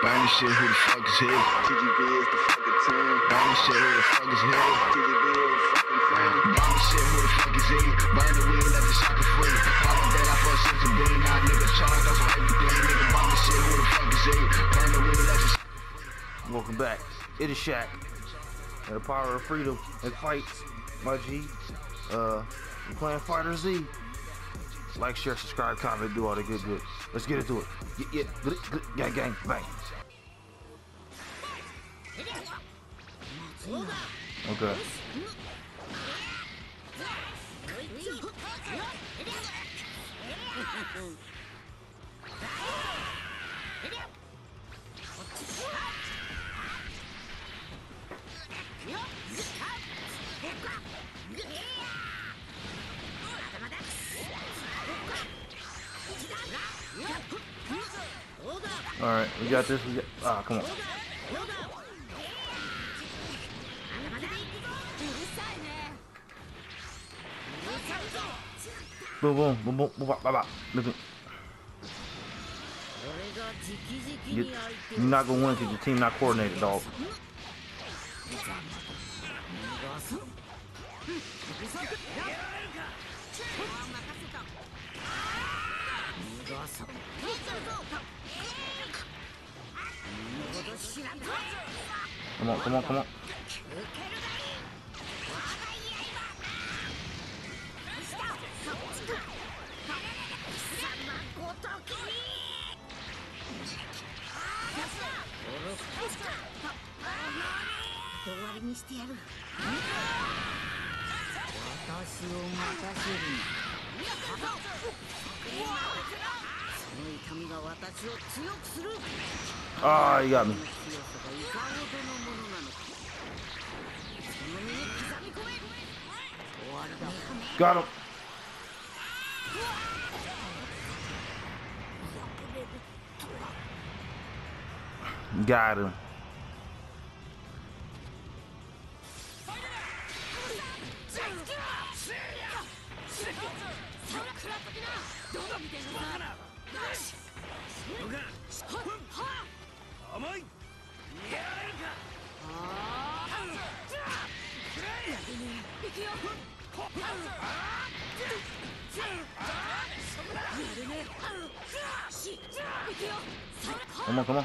Burn shit, who the fuck is here? TGB is the fucking time. Burn shit, who the fuck is here? TGB is the fucking time. Burn shit, who the fuck is here? Burn the weed, let the shopper free. Follow that, I fuck since the bean. Now niggas charged us on everything. Nigga, burn shit, who the fuck is here? Burn the weed, let the shopper Welcome back. It is Shaq. And the power of freedom and fights, my G. Uh, we're playing Fighter Z. Like, share, subscribe, comment, do all the good good. Let's get into it. Yeah, yeah, gang, gang, bang. Okay. Got this. We got. Ah, come on. Boom, boom, boom, boom, boom, bop, bop. You, you're not gonna win because your team not coordinated, dog. こもにしてやる私を待せるな Ah, you got me. Got him. Got him. こもこも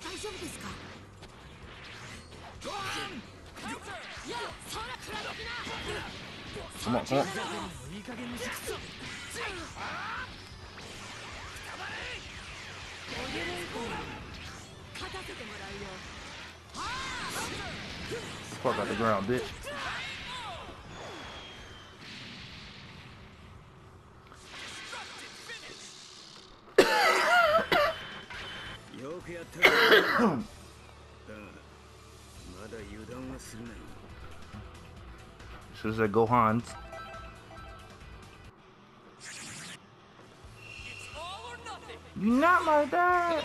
大丈夫ですか Fuck out the ground, bitch. Should have said Gohan. You not my dad.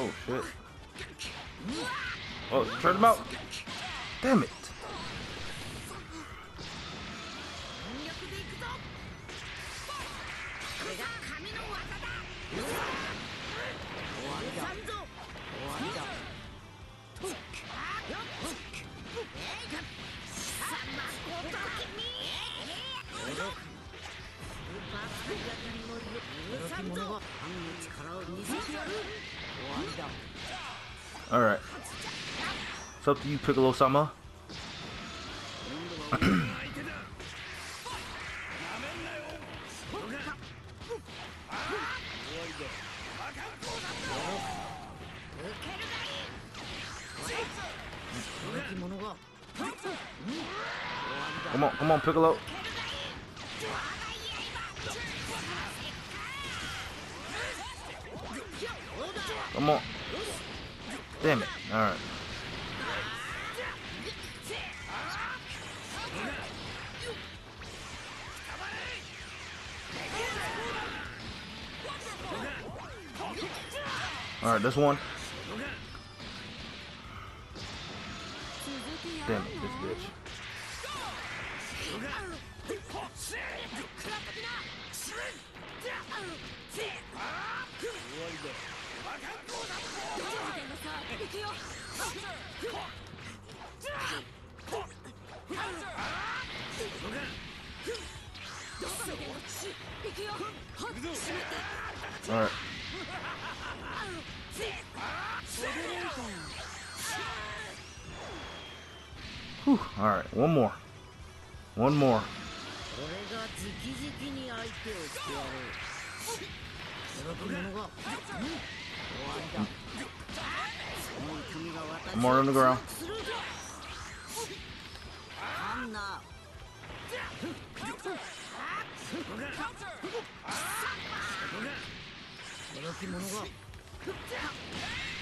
Oh shit. Oh, turn him out. Damn it. It's up to you, Piccolo-sama. Come on, come on, Piccolo. Come on. Damn it. Alright. All right, this one. Damn it, this bitch. All right. Alright, one more. One more. More on the ground.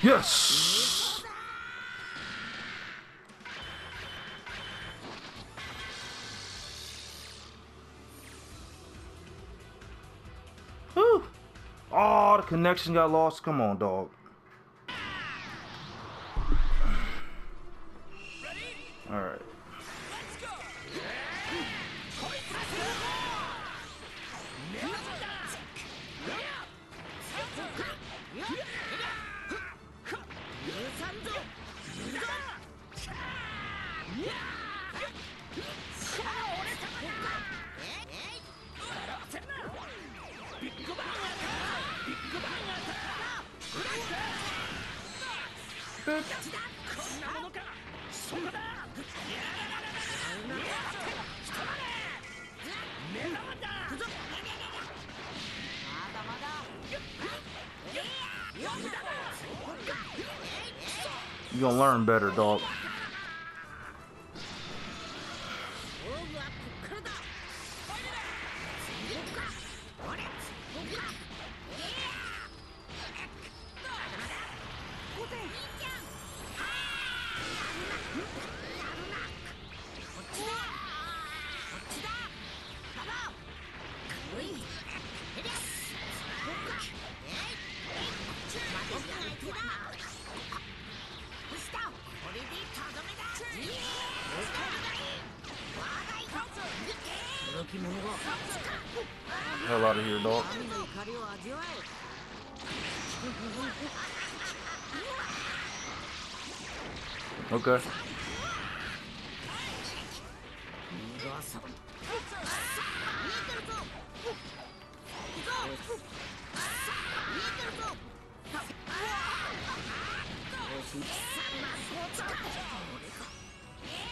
Yes! Oh, the connection got lost. Come on, dog. All right. You gonna learn better, dog. Okay.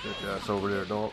Get your ass over there, dog.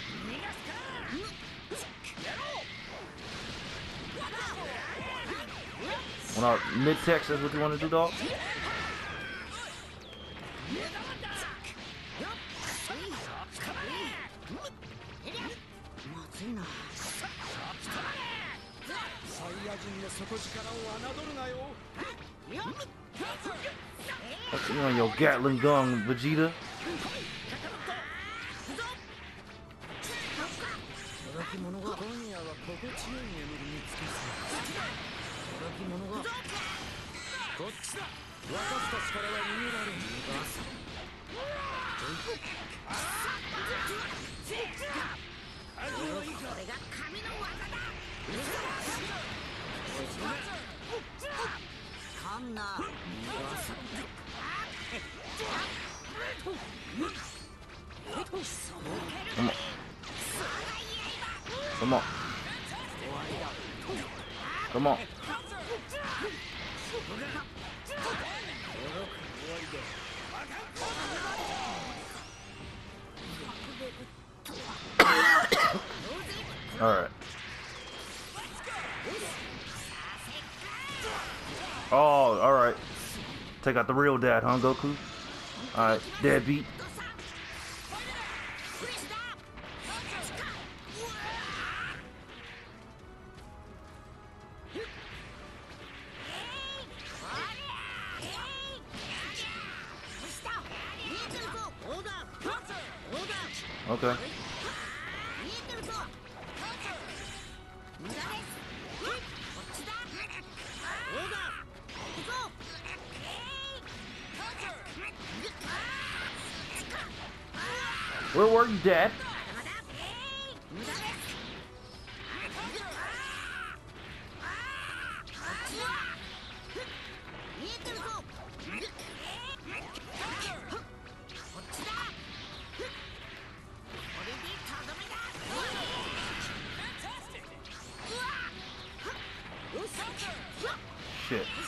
When I mid-text, that's what you want to do, dog? That's, you on, your Gatling gun, Vegeta. 私たちからは逃げられんバサこれが神の技だかんなバサどうもどうもどうも on. Alright. Oh, alright. Take out the real dad, huh, Goku? Alright, deadbeat. Okay. 'Where were you, Dad? シ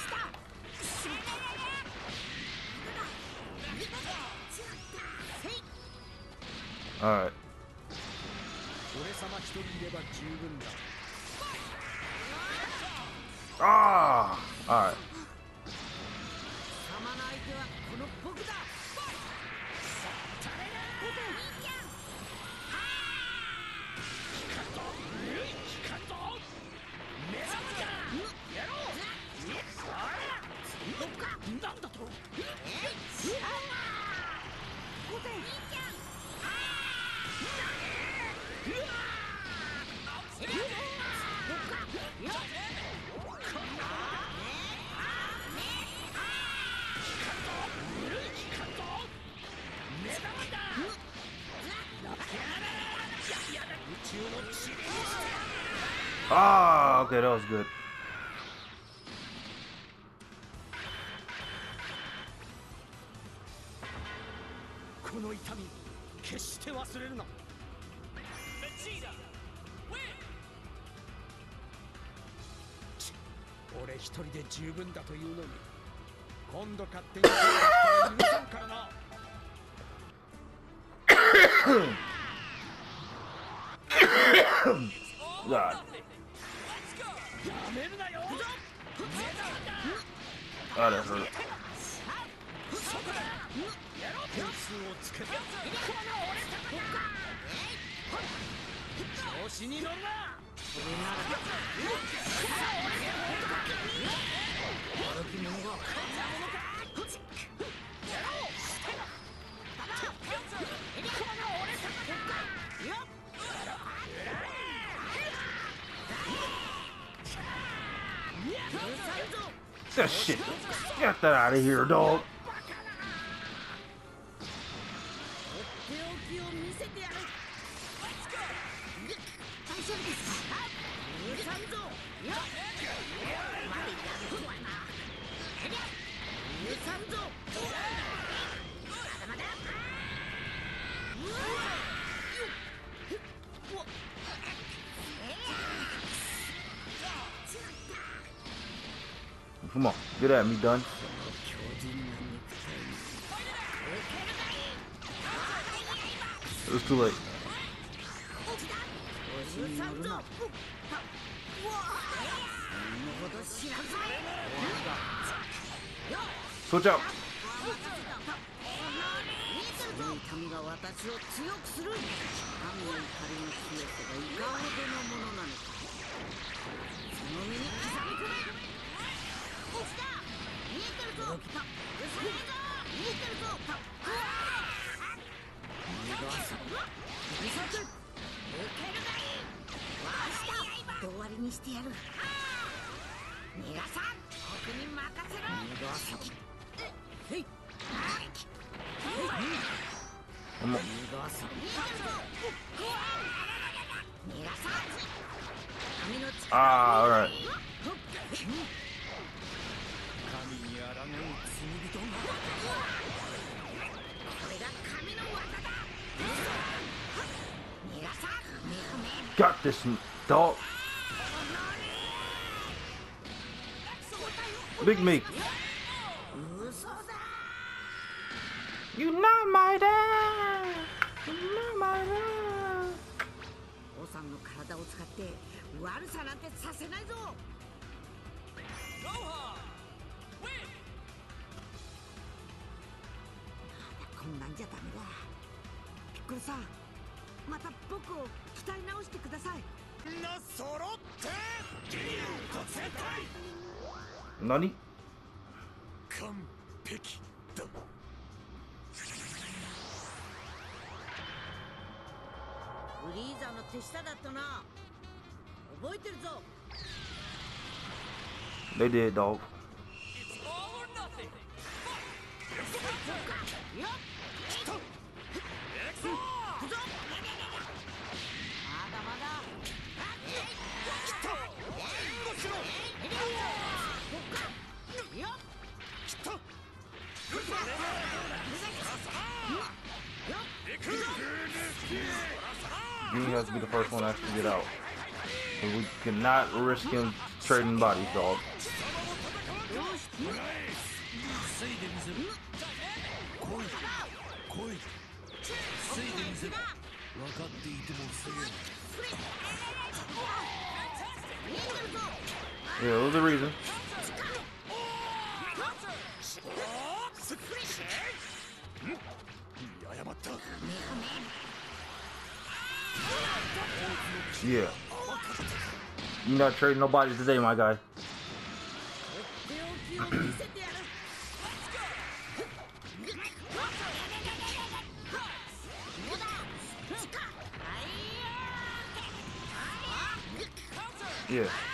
Ah, okay, that was good. あれ？それやぞ That shit. Get that out of here, dog. Come on, get at me, done. 強靭な肉体に It was too late. 調子に乗るなそんなこと知らずよ Switch out. Ah, all Got this, dog. Big Meek. 嘘だ You not my dad. You not my dad. 王さんの体を使って悪さなんてさせないぞこんなんじゃダメだピッコロさんまた僕を 鍛え直してくださいみんな揃ってギリ特戦隊 Nani? 完璧だフリーザの手下だったな覚えてるぞ They did, dog. よっ行くぞま he has to be the first one actually to get out. And we cannot risk him trading bodies, dog. Yeah, that was the reason. Yeah. You're not trading nobody today, my guy. yeah.